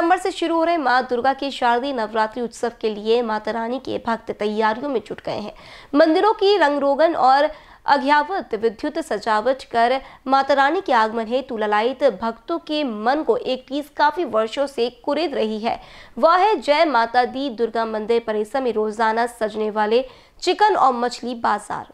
सितंबर से शुरू हो रहे माँ दुर्गा के शारदीय नवरात्रि उत्सव के लिए माता रानी के भक्त तैयारियों में जुट गए हैं। मंदिरों की रंग रोगन और अज्ञावत विद्युत सजावट कर माता रानी के आगमन हेतु ललायित भक्तों के मन को एक चीज़ काफ़ी वर्षों से कुरेद रही है। वह है जय माता दी दुर्गा मंदिर परिसर में रोज़ाना सजने वाले चिकन और मछली बाज़ार।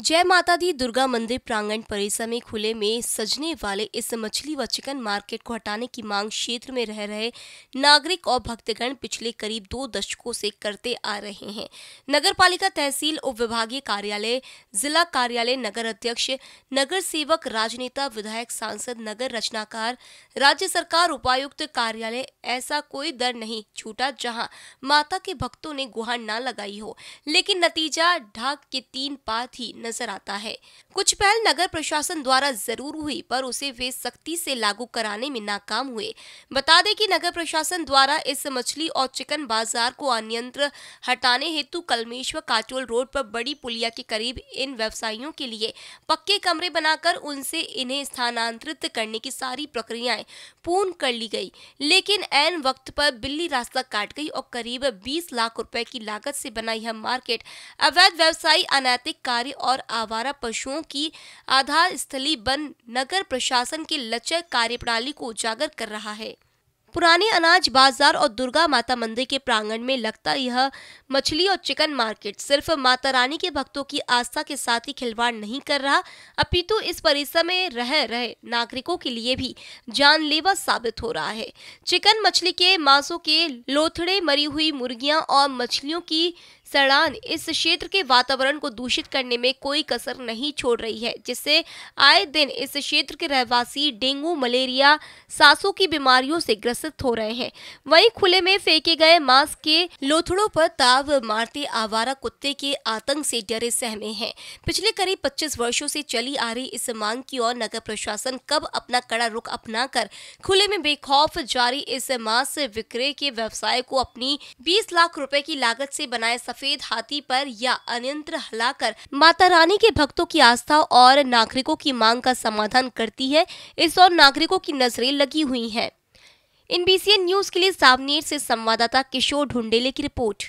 जय माता दी, दुर्गा मंदिर प्रांगण परिसर में खुले में सजने वाले इस मछली व चिकन मार्केट को हटाने की मांग क्षेत्र में रह रहे नागरिक और भक्तगण पिछले करीब दो दशकों से करते आ रहे हैं। नगर पालिका तहसील उप विभागीय कार्यालय, जिला कार्यालय नगर अध्यक्ष, नगर सेवक, राजनेता, विधायक, सांसद, नगर रचनाकार, राज्य सरकार उपायुक्त कार्यालय, ऐसा कोई दर नहीं, छूटा जहाँ माता के भक्तों ने गुहार न लगाई हो। लेकिन नतीजा, ढाक के तीन पात ही नज़र आता है। कुछ पहल नगर प्रशासन द्वारा ज़रूर हुई, पर उसे वे सख्ती से लागू कराने में नाकाम हुए। बता दें कि नगर प्रशासन द्वारा इस मछली और चिकन बाज़ार को अन्यंत्र हटाने हेतु कलमेश्वर काटोल रोड पर बड़ी पुलिया के करीब इन व्यवसायियों के लिए पक्के कमरे बनाकर उनसे इन्हें स्थानांतरित करने की सारी प्रक्रियाएँ पूर्ण कर ली गई। लेकिन एन वक्त पर बिल्ली रास्ता काट गई और करीब 20 लाख रुपए की लागत से बना यह मार्केट अवैध व्यवसायी, अनैतिक कार्य और और आवारा पशुओं की आधार स्थली बन नगर प्रशासन की लचक कार्यप्रणाली को उजागर कर रहा है। पुराने अनाज बाज़ार और दुर्गा माता मंदिर के प्रांगण में लगता यह मछली और चिकन मार्केट सिर्फ़ माता रानी के भक्तों की आस्था के साथ ही खिलवाड़ नहीं कर रहा, अपितु इस परिसर में रह रहे नागरिकों के लिए भी जानलेवा साबित हो रहा है। चिकन मछली के मांसों के लोथड़े, मरी हुई मुर्गियाँ और मछलियों की सड़ान इस क्षेत्र के वातावरण को दूषित करने में कोई कसर नहीं छोड़ रही है, जिससे आए दिन इस क्षेत्र के रहवासी डेंगू, मलेरिया, सांसों की बीमारियों से ग्रसित हो रहे हैं। वहीं खुले में फेंके गए मांस के लोथड़ों पर ताव मारते आवारा कुत्ते के आतंक से डरे सहमे हैं। पिछले करीब 25 वर्षों से चली आ रही इस मांग की ओर नगर प्रशासन कब अपना कड़ा रुख अपनाकर खुले में बेखौफ जारी इस मांस विक्रय के व्यवसाय को अपनी 20 लाख रुपए की लागत से बनाए सफ़ेद हाथी पर या अन्यंत्र हिलाकर माता रानी के भक्तों की आस्था और नागरिकों की मांग का समाधान करती है, इस और नागरिकों की नज़रें लगी हुई हैं। इन बीसीएन न्यूज़ के लिए सावनेर से संवाददाता किशोर ढुंडेले की रिपोर्ट।